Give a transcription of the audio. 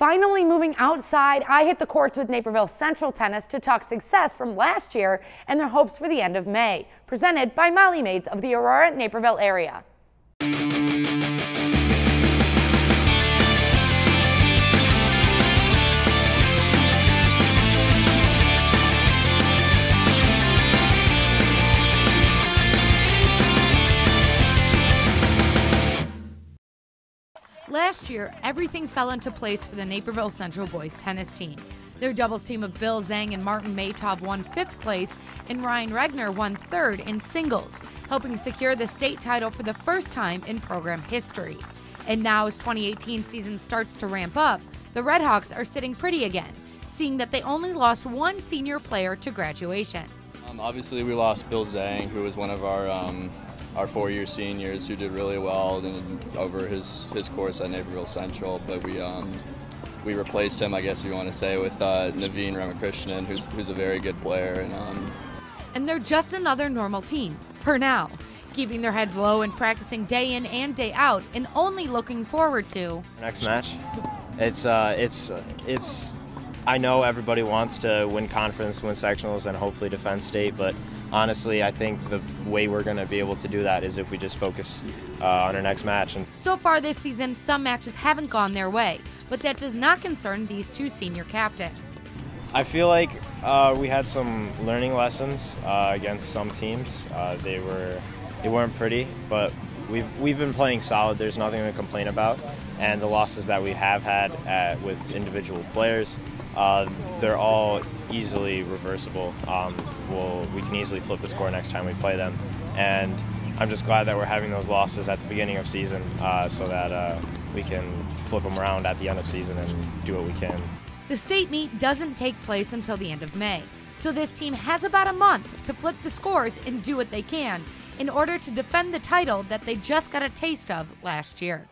Finally moving outside, I hit the courts with Naperville Central Tennis to talk success from last year and their hopes for the end of May. Presented by Molly Maids of the Aurora Naperville area. Last year, everything fell into place for the Naperville Central boys tennis team. Their doubles team of Bill Zhang and Martin Maytov won fifth place, and Ryan Regner won third in singles, helping secure the state title for the first time in program history. And now, as 2018 season starts to ramp up, the Redhawks are sitting pretty again, seeing that they only lost one senior player to graduation. Um, obviously, we lost Bill Zhang, who was one of our um, our four-year seniors who did really well in, over his, his course at Naperville Central, but we um, we replaced him, I guess you want to say, with uh, Naveen Ramakrishnan, who's, who's a very good player. And, um, and they're just another normal team, for now, keeping their heads low and practicing day in and day out and only looking forward to... Next match. It's, uh, it's, it's I know everybody wants to win conference, win sectionals, and hopefully defend state, but honestly, I think the way we're going to be able to do that is if we just focus uh, on our next match. And so far this season, some matches haven't gone their way, but that does not concern these two senior captains. I feel like uh, we had some learning lessons uh, against some teams. Uh, they were they weren't pretty, but we've we've been playing solid. There's nothing to complain about, and the losses that we have had at, with individual players uh, they're all easily reversible. Um, we'll, we can easily flip the score next time we play them. And I'm just glad that we're having those losses at the beginning of season uh, so that uh, we can flip them around at the end of season and do what we can. The state meet doesn't take place until the end of May, so this team has about a month to flip the scores and do what they can in order to defend the title that they just got a taste of last year.